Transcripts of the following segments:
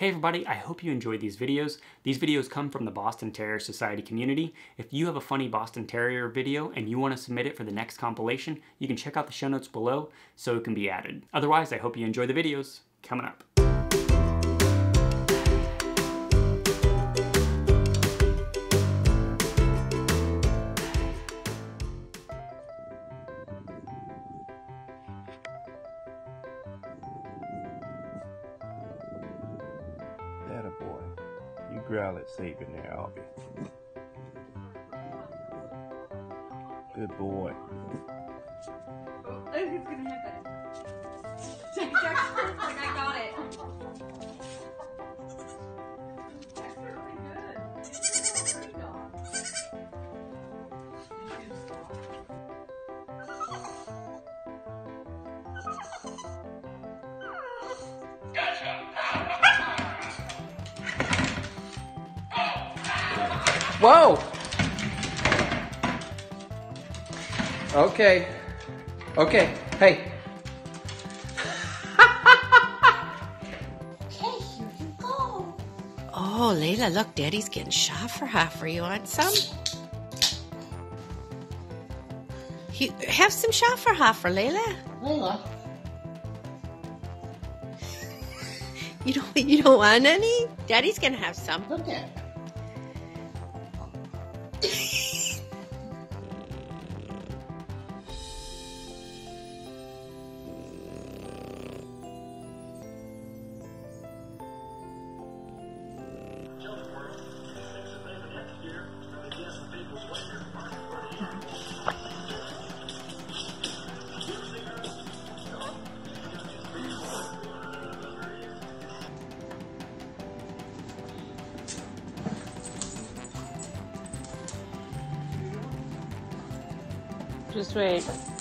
Hey everybody, I hope you enjoyed these videos. These videos come from the Boston Terrier Society community. If you have a funny Boston Terrier video and you want to submit it for the next compilation, you can check out the show notes below so it can be added. Otherwise, I hope you enjoy the videos coming up. You growl at Saban there, Albie. Good boy. Oh, it's gonna happen. Jack, Jack's Whoa! Okay. Okay. Hey. Okay, here you go. Oh, Layla, look, Daddy's getting shot for half. You want some? You have some shot for half, Layla. Layla, You don't. You don't want any? Daddy's gonna have some. look よし! At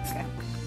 it. Just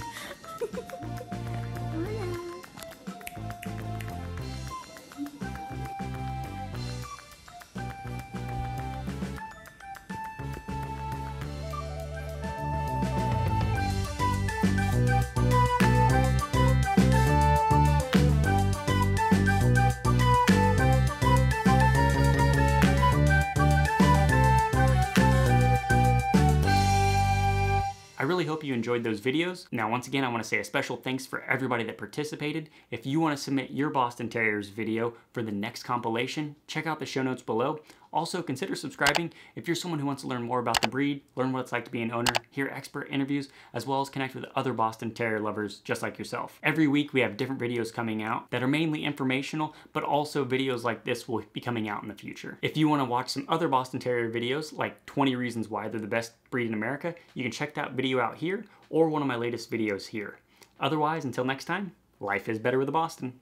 I really hope you enjoyed those videos. Now, once again, I want to say a special thanks for everybody that participated. If you want to submit your Boston Terriers video for the next compilation, check out the show notes below. Also, consider subscribing if you're someone who wants to learn more about the breed, learn what it's like to be an owner, hear expert interviews, as well as connect with other Boston Terrier lovers just like yourself. Every week we have different videos coming out that are mainly informational, but also videos like this will be coming out in the future. If you want to watch some other Boston Terrier videos, like 20 reasons why they're the best breed in America, you can check that video out here or one of my latest videos here. Otherwise, until next time, life is better with a Boston.